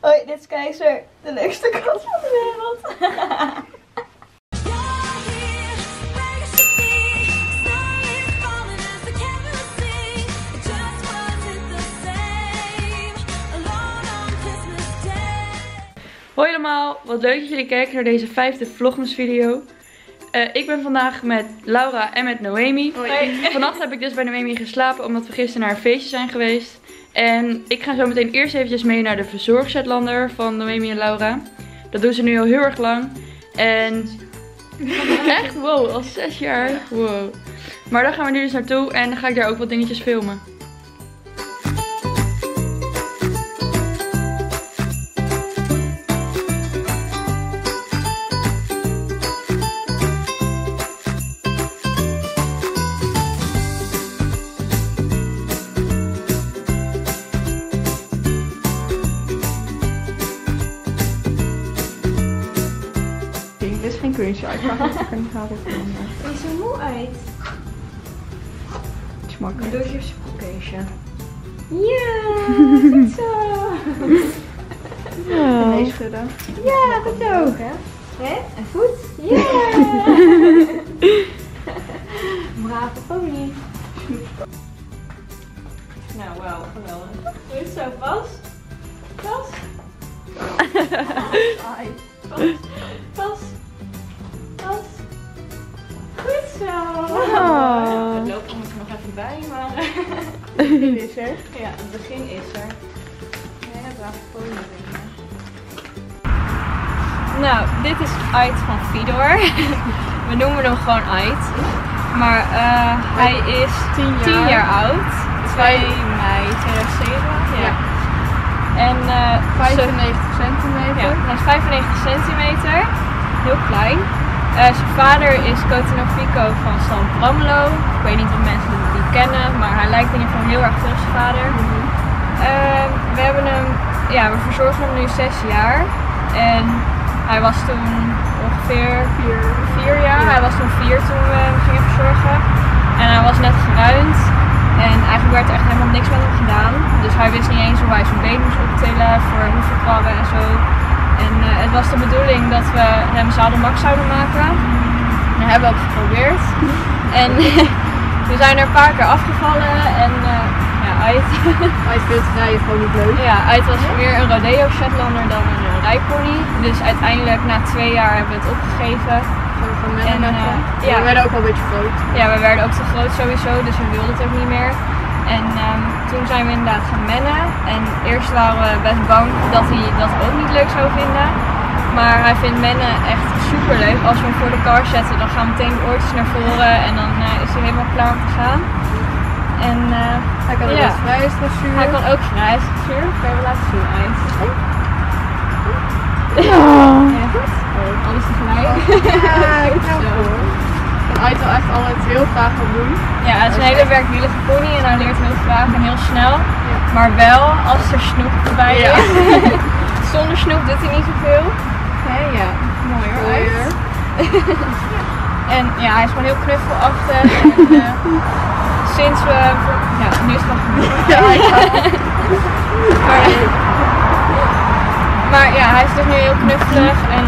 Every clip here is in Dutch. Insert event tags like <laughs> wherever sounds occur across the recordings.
Hoi, dit is Keizer, de leukste kat van de wereld. Hoi allemaal, wat leuk dat jullie kijken naar deze vijfde vlogmas video. Eh, ik ben vandaag met Laura en met Noemi. Vannacht heb ik dus bij Noemi geslapen omdat we gisteren naar een feestje zijn geweest. En ik ga zo meteen eerst eventjes mee naar de verzorgzetlander van Noemi en Laura. Dat doen ze nu al heel erg lang. En <laughs> echt, wow, al zes jaar. Wow. Maar daar gaan we nu dus naartoe en dan ga ik daar ook wat dingetjes filmen. Ziet er moe uit. Het is makkelijk. Doe je spookkeesje. <laughs> Ja, goed zo. En deze schudden. Ja, goed zo. Hè? En voet? Ja. <laughs> Brave pony. Nou, wauw, geweldig. Goed zo, vast. Vast. Ai. <laughs> Vast. Bij, maar... Dit <laughs> is er. Ja, het begin is er. Pony. ik. Nou, dit is Ait van Fidor. <laughs> We noemen hem gewoon Ait. Maar eh, hij is 10 jaar, oud. 2 mei 2007. Ja. En eh, ze- 95 centimeter. ja, hij is 95 centimeter. Heel klein. Eh, zijn vader is Cotino Fico van San Bramelo. Ik weet niet of mensen kennen, maar hij lijkt in ieder geval heel erg veel op zijn vader. Ehm, we hebben hem, ja, we verzorgen hem nu zes jaar. En hij was toen ongeveer vier, vier jaar. Hij was toen vier toen we hem gingen verzorgen. En hij was net geruind. En eigenlijk werd er echt helemaal niks met hem gedaan. Dus hij wist niet eens hoe hij zijn been moest optillen voor hoevenkrabben en zo. En eh, het was de bedoeling dat we hem zadelmak zouden maken. Dat hebben we ook geprobeerd. En <laughs> <laughs> we zijn er een paar keer afgevallen en eh, ja, uit. Hij speelt rijden gewoon niet leuk. Ja, uit was meer een rodeo Shetlander dan een rijpony. Dus uiteindelijk na twee jaar hebben we het opgegeven. Van En, eh, ja. We werden ook wel een beetje groot. Ja, we werden ook te groot sowieso, dus we wilden het ook niet meer. En ehm, toen zijn we inderdaad gaan mennen. En eerst waren we best bang dat hij dat ook niet leuk zou vinden. Maar hij vindt mennen echt super leuk. Als we hem voor de car zetten, dan gaan meteen de oortjes naar voren en dan eh, is hij helemaal klaar om te gaan. En eh, Hij kan ook Ja. vrij dressuur. hij kan ook vrij dressuur. Kan je wel laten zien, uit. Ja. Ja, goed. Oh, alles tegelijk. Ja, <laughs> ik. En Ait wil echt altijd heel graag wat doen. Ja, het is een hele werkwielige pony en hij leert heel graag en heel snel. Ja. Maar wel als er snoep bij Ja. is. <laughs> Zonder snoep doet hij niet zoveel. Hè, ja. Mooi hoor. Mooi uit. hoor. <laughs> En ja, hij is gewoon heel knuffelachtig. En, eh, sinds we... Ja, nu is het nog. Ja, <laughs> Maar, maar ja, hij is dus nu heel knuffelig en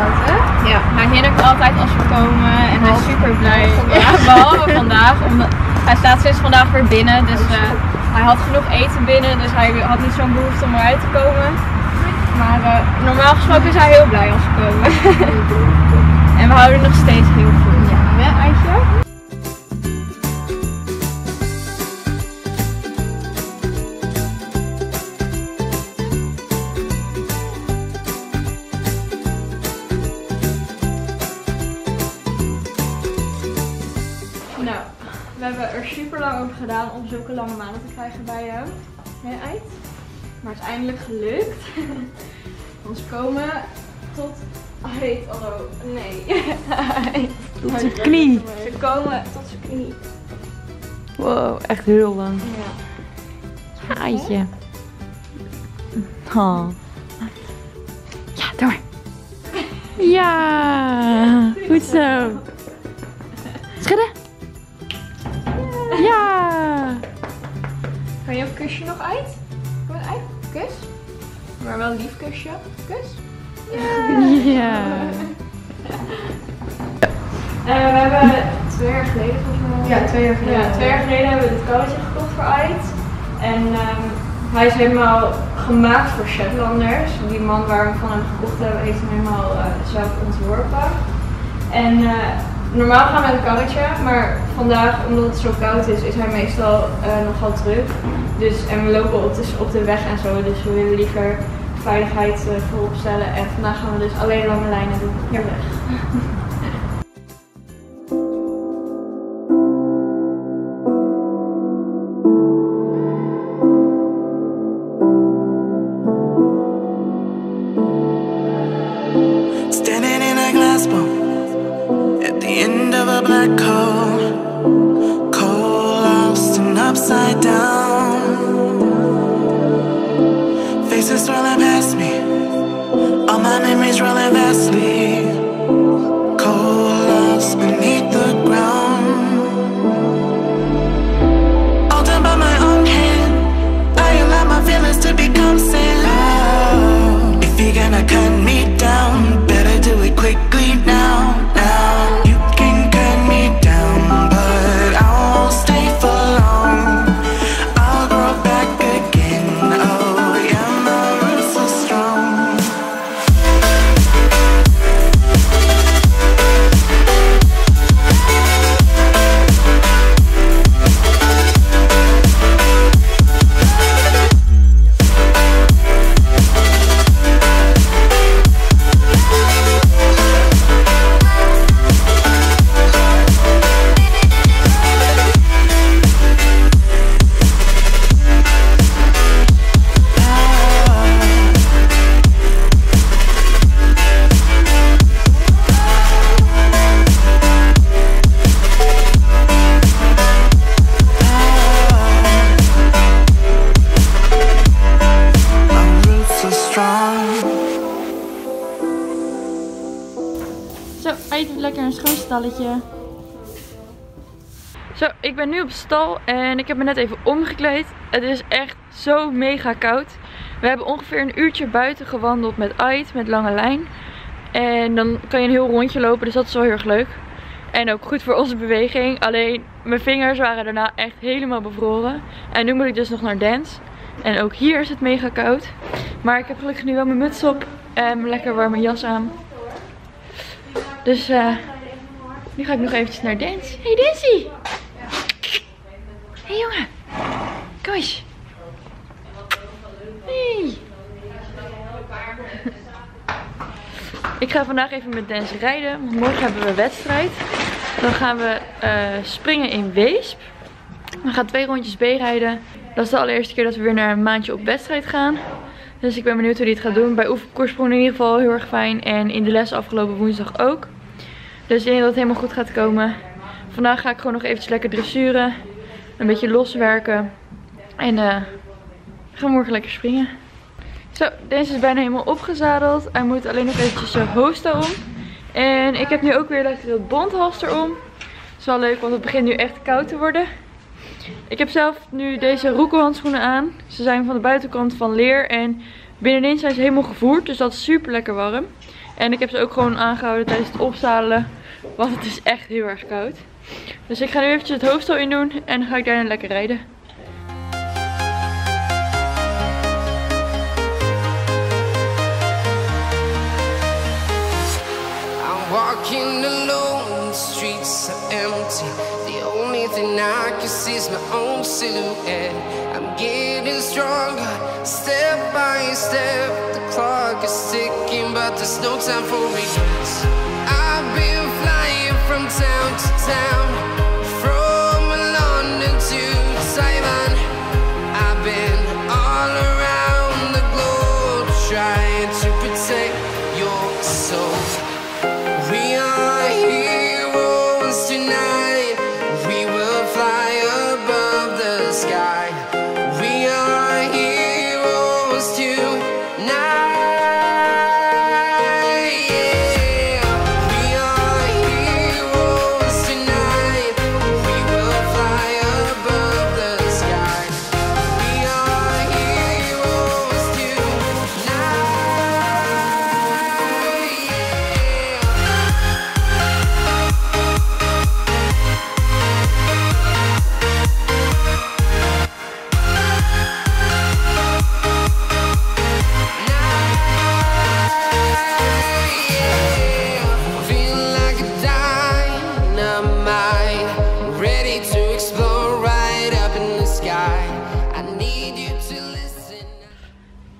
hout, hè? ja, hij hinnikt altijd als we komen en hij is super blij. behalve Ja, behalve vandaag, omdat hij staat sinds vandaag weer binnen, dus eh, hij had genoeg eten binnen, dus hij had niet zo'n behoefte om eruit te komen. Maar eh, normaal gesproken is hij heel blij als we komen. <laughs> en we houden nog steeds heel veel. Ja, hè, Aisje? Nou, we hebben er super lang over gedaan om zulke lange maanden te krijgen bij jou. Hè, Ait? Maar het is eindelijk gelukt. <laughs> Ons komen tot... Hallo. Nee. <laughs> Tot zijn knie. Ze komen tot zijn knie. Wow, echt heel lang. Ja. Aaitje. Oh. Ja, door. Ja, goed zo. Schudden. Ja. Kan je ook kusje nog uit? Kus. Maar wel een lief kusje. Kus. <laughs> Ja. Eh, we hebben twee jaar geleden volgens mij. Ja, twee jaar geleden. Ja, twee jaar geleden hebben we dit karretje gekocht voor Ait. En ehm, hij is helemaal gemaakt voor Shetlanders. Die man waar we van hem gekocht hebben, heeft hem helemaal eh, zelf ontworpen. En eh, normaal gaan we met een karretje, maar vandaag, omdat het zo koud is, is hij meestal eh, nogal druk. Dus, en we lopen op de, op de weg en zo, dus we willen liever veiligheid eh, voorop stellen. En vandaag gaan we dus alleen lange lijnen doen de weg. And upside down. Faces swirling Zo, heeft lekker een schoon stalletje. Zo, ik ben nu op stal en ik heb me net even omgekleed. Het is echt zo mega koud. We hebben ongeveer een uurtje buiten gewandeld met Ait, met lange lijn. En dan kan je een heel rondje lopen, dus dat is wel heel erg leuk. En ook goed voor onze beweging. Alleen mijn vingers waren daarna echt helemaal bevroren. En nu moet ik dus nog naar dance. En ook hier is het mega koud. Maar ik heb gelukkig nu wel mijn muts op en mijn lekker warme jas aan. Dus eh nu ga ik nog eventjes naar Dance. Hey Dancy! Hey jongen! Kom eens! Hey! <laughs> Ik ga vandaag even met Dance rijden, morgen hebben we wedstrijd. Dan gaan we eh, springen in Weesp. We gaan twee rondjes B rijden. Dat is de allereerste keer dat we weer naar een maandje op wedstrijd gaan. Dus ik ben benieuwd hoe hij het gaat doen. Bij oefenkoersprong in ieder geval heel erg fijn. En in de les afgelopen woensdag ook. Dus ik denk dat het helemaal goed gaat komen. Vandaag ga ik gewoon nog eventjes lekker dressuren. Een beetje loswerken. En eh gaan we morgen lekker springen. Zo, deze is bijna helemaal opgezadeld. Hij moet alleen nog eventjes zijn hoofd om. En ik heb nu ook weer lekker het bondhalster om. Dat is wel leuk, want het begint nu echt koud te worden. Ik heb zelf nu deze Roeko handschoenen aan. Ze zijn van de buitenkant van leer en binnenin zijn ze helemaal gevoerd. Dus dat is super lekker warm. En ik heb ze ook gewoon aangehouden tijdens het opzadelen. Want het is echt heel erg koud. Dus ik ga nu eventjes het hoofdstel in doen en ga ik daarna lekker rijden. I'm walking alone, the streets are empty. The only thing I can see is my own silhouette. I'm getting stronger, step by step. The clock is ticking, but there's no time for regrets. I've been town to town,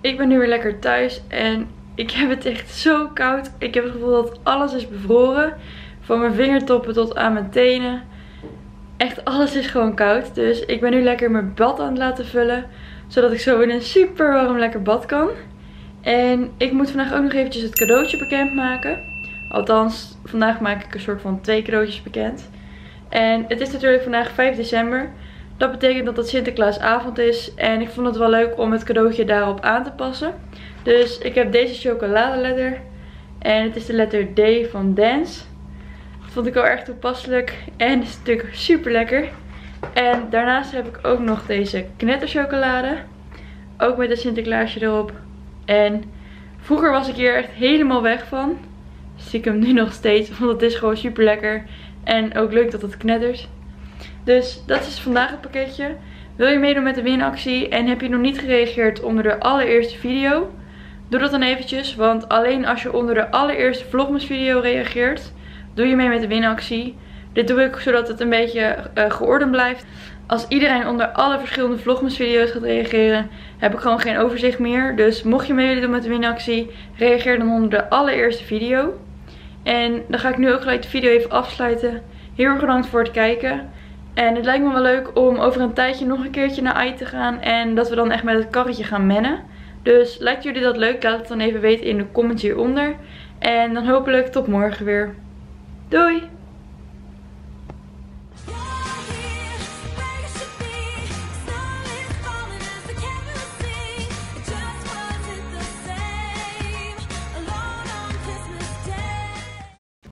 ik ben nu weer lekker thuis en ik heb het echt zo koud. Ik heb het gevoel dat alles is bevroren. Van mijn vingertoppen tot aan mijn tenen. Echt alles is gewoon koud. Dus ik ben nu lekker mijn bad aan het laten vullen. Zodat ik zo in een super warm lekker bad kan. En ik moet vandaag ook nog eventjes het cadeautje bekendmaken. Althans, vandaag maak ik een soort van twee cadeautjes bekend. En het is natuurlijk vandaag 5 december. Dat betekent dat het Sinterklaasavond is. En ik vond het wel leuk om het cadeautje daarop aan te passen. Dus ik heb deze chocoladeletter. En het is de letter D van Dance. Dat vond ik wel erg toepasselijk. En is natuurlijk super lekker. En daarnaast heb ik ook nog deze knetterchocolade. Ook met een Sinterklaasje erop. En vroeger was ik hier echt helemaal weg van. Stiekem nu nog steeds. Want het is gewoon super lekker. En ook leuk dat het knettert. Dus dat is vandaag het pakketje. Wil je meedoen met de winactie en heb je nog niet gereageerd onder de allereerste video? Doe dat dan eventjes, want alleen als je onder de allereerste vlogmas video reageert, doe je mee met de winactie. Dit doe ik zodat het een beetje uh, geordend blijft. Als iedereen onder alle verschillende vlogmas video's gaat reageren, heb ik gewoon geen overzicht meer. Dus mocht je mee willen doen met de winactie, reageer dan onder de allereerste video. En dan ga ik nu ook gelijk de video even afsluiten. Heel erg bedankt voor het kijken. En het lijkt me wel leuk om over een tijdje nog een keertje naar AI te gaan. En dat we dan echt met het karretje gaan mennen. Dus lijkt jullie dat leuk? Laat het dan even weten in de comments hieronder. En dan hopelijk tot morgen weer. Doei!